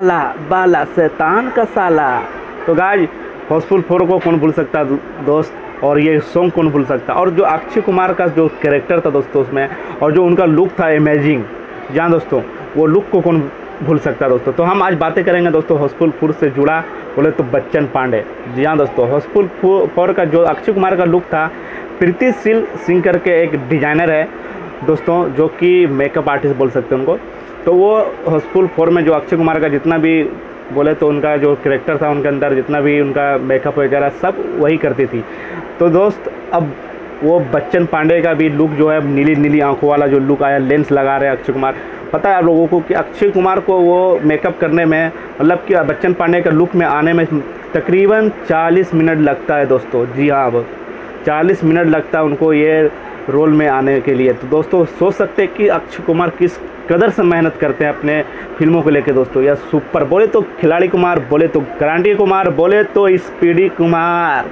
बाला बाला, शैतान का साला। तो गाइस हाउसफुल फोर को कौन भूल सकता दोस्त? और ये सॉन्ग कौन भूल सकता? और जो अक्षय कुमार का जो कैरेक्टर था दोस्तों उसमें, और जो उनका लुक था अमेजिंग जान दोस्तों, वो लुक को कौन भूल सकता दोस्तों? तो हम आज बातें करेंगे दोस्तों हाउसफुल फोर से जुड़ा। बोले तो बच्चन पांडे। जी हाँ दोस्तों हाउसफुल फोर का जो अक्षय कुमार का लुक था प्रीति सिंह करके एक डिज़ाइनर है। दोस्तों, जो कि मेकअप आर्टिस्ट बोल सकते हैं उनको तो वो हाउसफुल फोर में जो अक्षय कुमार का जितना भी बोले तो उनका जो करेक्टर था उनके अंदर, जितना भी उनका मेकअप वगैरह, सब वही करती थी। तो दोस्त, अब वो बच्चन पांडे का भी लुक जो है, नीली नीली आँखों वाला जो लुक आया लेंस लगा रहे अक्षय कुमार। पता है आप लोगों को कि अक्षय कुमार को वो मेकअप करने में मतलब कि बच्चन पांडे का लुक में आने में तकरीबन 40 मिनट लगता है दोस्तों। जी हाँ अब 40 मिनट लगता है उनको ये रोल में आने के लिए। तो दोस्तों, सोच सकते हैं कि अक्षय कुमार किस कदर से मेहनत करते हैं अपने फ़िल्मों को लेकर दोस्तों। या सुपर, बोले तो खिलाड़ी कुमार, बोले तो गारंटी कुमार, बोले तो स्पीडी कुमार,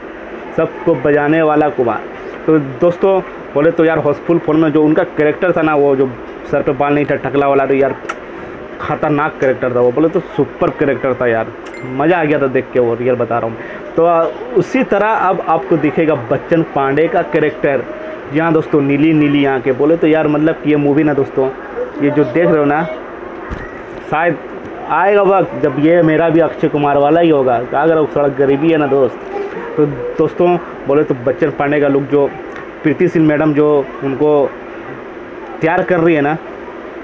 सबको बजाने वाला कुमार। तो दोस्तों, बोले तो यार हाउसफुल फ़ोन में जो उनका करेक्टर था ना, वो जो सर पे बाल नहीं था टकला वाला तो यार खतरनाक करेक्टर था वो। बोले तो सुपर करेक्टर था यार। मज़ा आ गया था देख के वो रियल बता रहा हूँ। तो उसी तरह अब आपको दिखेगा बच्चन पांडे का कैरेक्टर जी हाँ दोस्तों नीली नीली आँखें बोले तो यार मतलब कि ये मूवी ना दोस्तों, ये जो देख रहे हो ना, शायद आएगा वक्त जब ये मेरा भी अक्षय कुमार वाला ही होगा। क्या करो, सड़क गरीबी है ना दोस्त। तो दोस्तों बोले तो बच्चन पांडे का लुक जो प्रीति सिंह मैडम जो उनको तैयार कर रही है ना,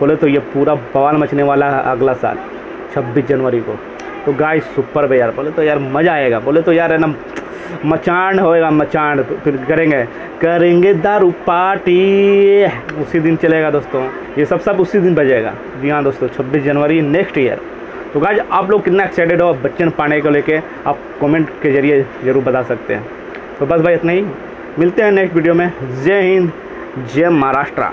बोले तो ये पूरा बवाल मचने वाला है अगला साल 26 जनवरी को। तो गाय सुपर पे यार, बोले तो यार मज़ा आएगा, बोले तो यार है ना मचान होएगा, मचान। तो फिर करेंगे। करेंगे दारू पार्टी। उसी दिन चलेगा दोस्तों। ये सब सब उसी दिन बजेगा। जी हाँ दोस्तों 26 जनवरी नेक्स्ट ईयर तो गाइज़ आप लोग कितना एक्साइटेड हो बच्चन पाने को लेके? आप कमेंट के ज़रिए ज़रूर बता सकते हैं। तो बस भाई इतना ही। मिलते हैं नेक्स्ट वीडियो में। जय हिंद, जय महाराष्ट्र।